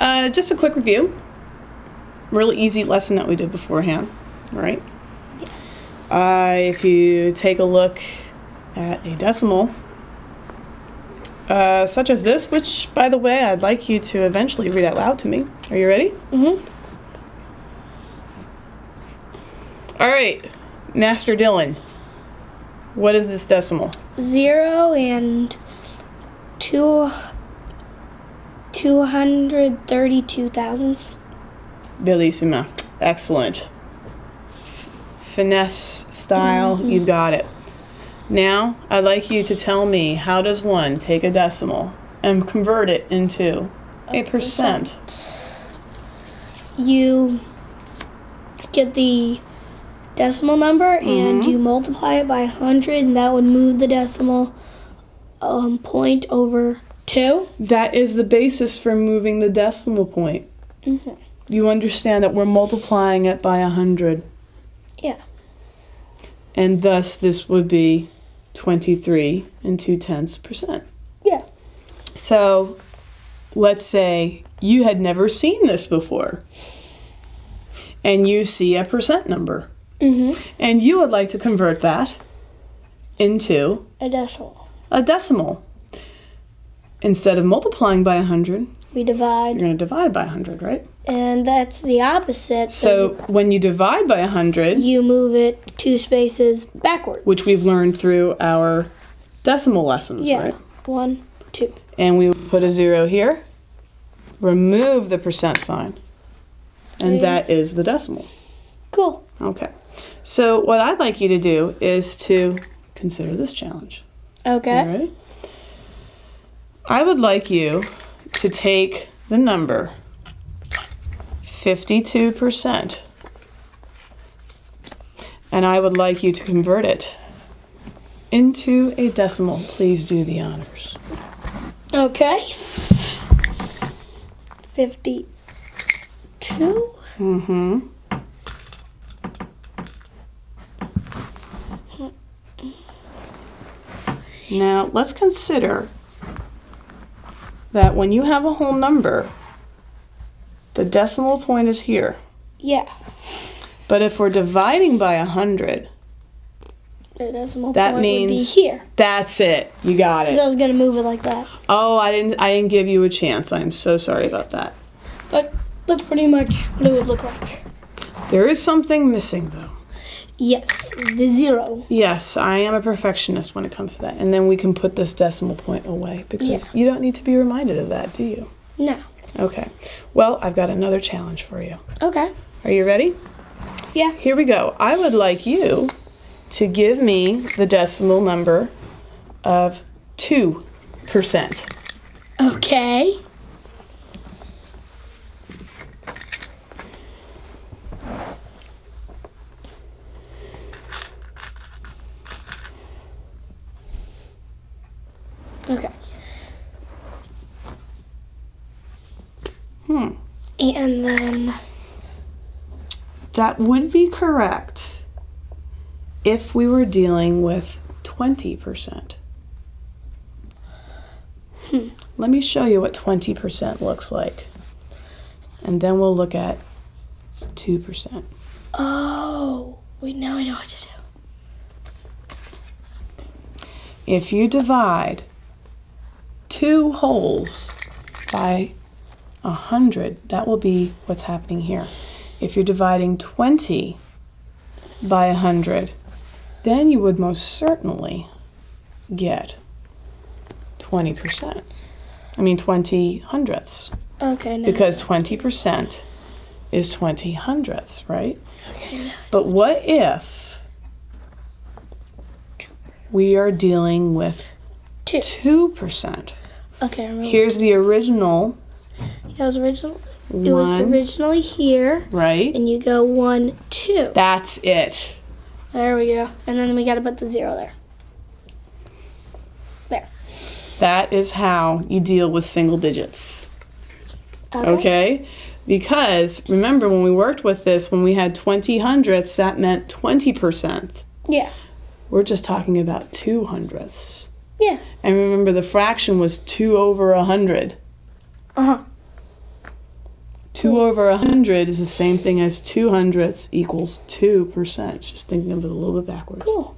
Uh, just a quick review. Really easy lesson that we did beforehand, all right? Uh, if you take a look at a decimal, uh, such as this, which, by the way, I'd like you to eventually read out loud to me. Are you ready? Mm-hmm. All right, Master Dylan. What is this decimal? Zero and two two hundred thirty-two thousandths. Bellissima. Excellent. F- finesse style, you've got it. Now, I'd like you to tell me how does one take a decimal and convert it into a percent? You get the decimal number and you multiply it by hundred, and that would move the decimal um, point over two. That is the basis for moving the decimal point. Mhm. You understand that we're multiplying it by 100, Yeah. and thus this would be 23 and 2 tenths percent. Yeah. So, let's say you had never seen this before, and you see a percent number, Mm-hmm. and you would like to convert that into A decimal. a decimal. Instead of multiplying by 100, We divide, you're going to divide by 100, right? and that's the opposite. So, when you divide by 100, you move it two spaces backward. which we've learned through our decimal lessons, Yeah. right? One, two. And we put a zero here, remove the percent sign, and Okay. that is the decimal. Cool. Okay. So what I'd like you to do is to consider this challenge. Okay. You ready? I would like you to take the number 52% and I would like you to convert it into a decimal. Please do the honors. Okay. Fifty-two. Mm-hmm. Now, let's consider that when you have a whole number, the decimal point is here. Yeah. But if we're dividing by 100, The decimal That point would be means- here. that's it. You got it. Because I was gonna move it like that. Oh, I didn't I didn't give you a chance. I'm so sorry about that. But that's pretty much what it would look like. There is something missing though. Yes, the zero. Yes, I am a perfectionist when it comes to that. And then we can put this decimal point away because Yeah. you don't need to be reminded of that, do you? No. Okay. Well, I've got another challenge for you. Okay. Are you ready? Yeah. Here we go. I would like you to give me the decimal number of 2%. Okay. Okay. Hmm. And then That would be correct if we were dealing with 20%. Hmm. Let me show you what 20% looks like. And then we'll look at 2%. oh, wait, now I know what to do. If you divide two wholes by a hundred, that will be what's happening here. If you're dividing 20 by a hundred, then you would most certainly get 20%. I mean, 20 hundredths. Okay, now. Because 20% is 20 hundredths, right? Okay, now. But what if we are dealing with Two. 2%? Okay, I remember. Here's the original It was original. It was originally here, right? and you go one, two. That's it. There we go. And then we got to put the zero there. There. That is how you deal with single digits. Okay. Okay? Because remember, when we worked with this, when we had 20 hundredths, that meant 20%. Yeah. We're just talking about two hundredths. Yeah. And remember, the fraction was 2 over a 100. Uh huh. 2 over 100 is the same thing as 2 hundredths equals 2%. Just thinking of it a little bit backwards. Cool.